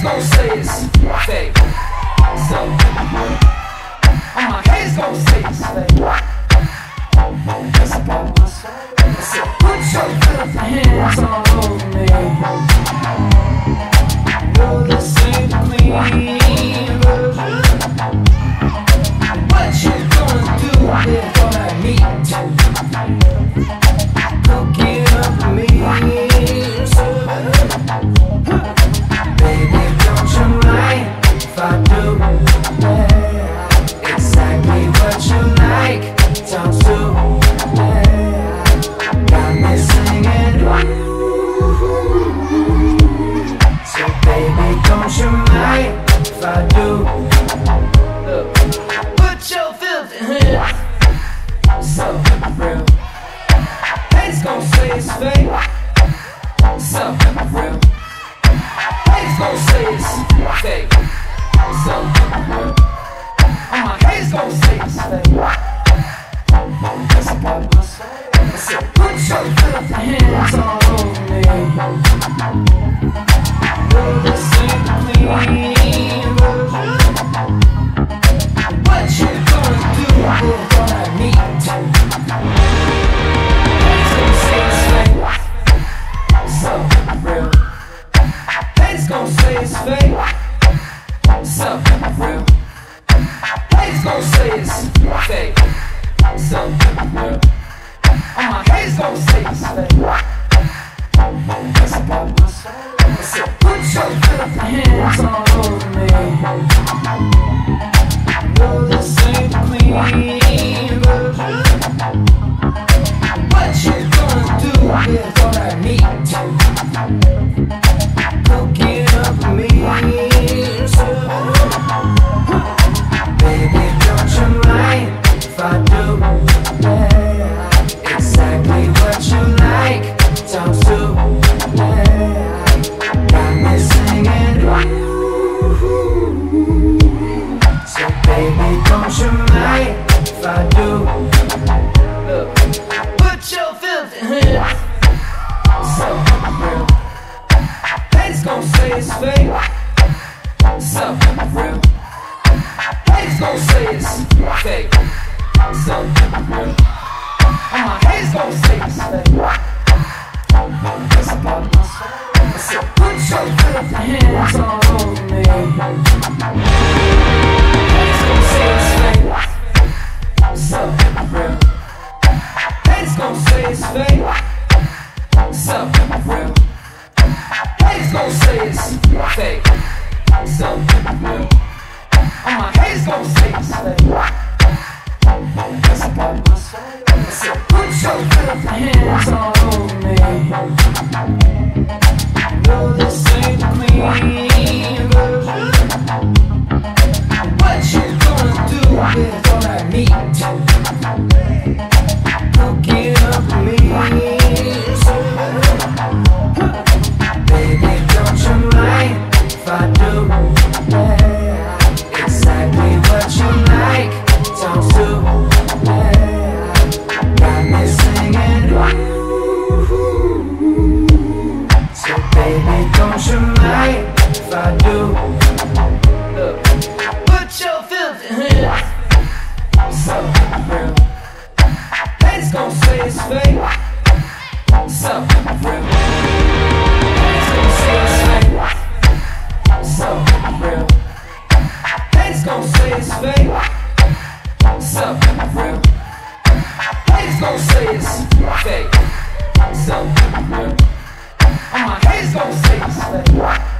haters gon' say it's fake. So, my haters gon' say it's fake. That's. Put your hands on. Don't you mind if I do? Look, put your filthy hands so real. Haters gon' say it's fake, so real. Haters gon' say it's fake, so real. All my haters gon' say it's fake. Something real. Haters gon' say it's fake. Something real. All my haters gon' say it's fake. That's about my soul. So put your filthy hands all over me. some. Put your filth in his. Real. Haters gon' say it's fake. Something real. Haters gon' say it's fake. Something real. Haters gon' say it's fake. Something real. Haters gon' say fake. Something real. All my haters gon' say it's fake.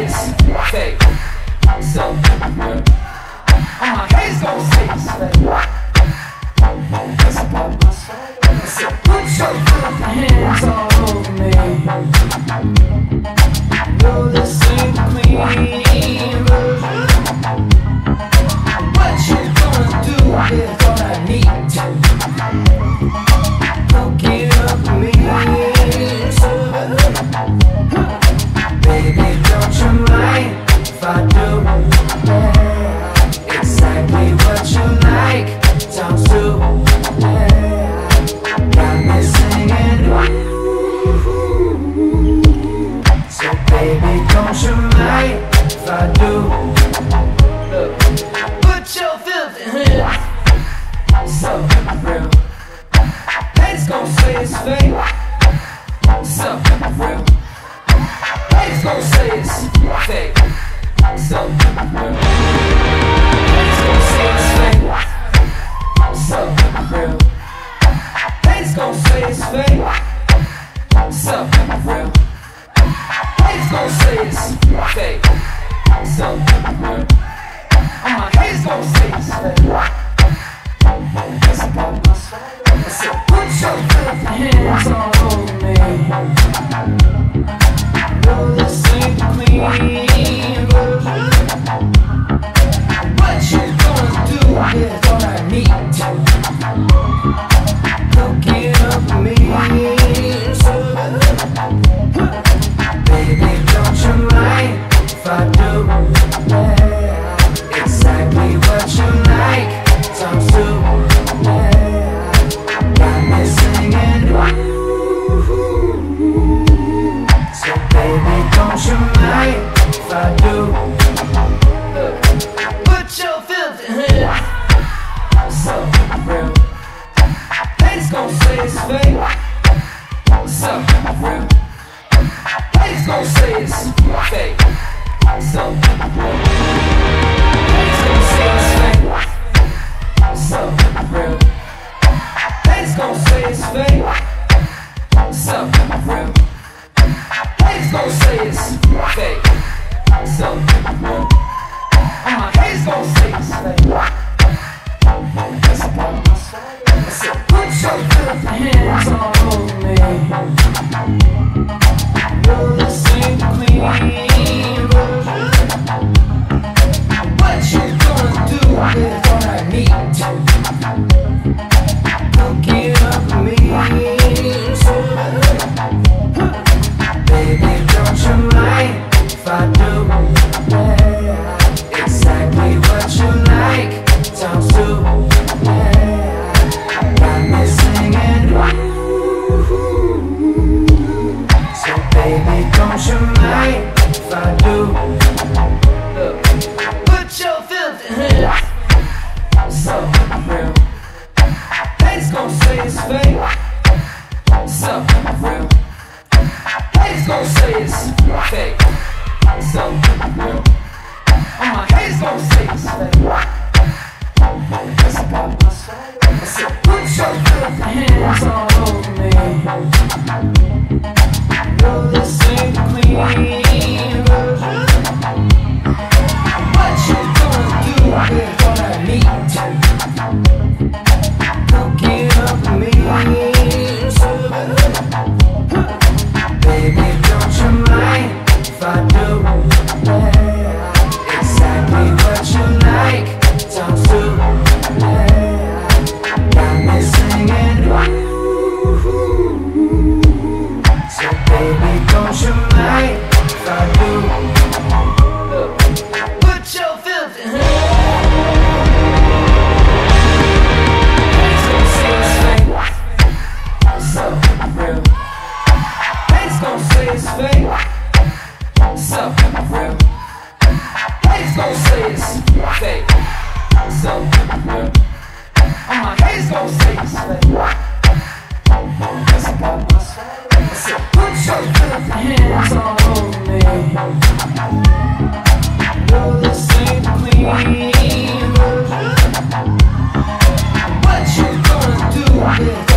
this face So, yeah. Oh, my hands gon' say real. Haters gon' say it's fake. Yeah.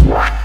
Everybody's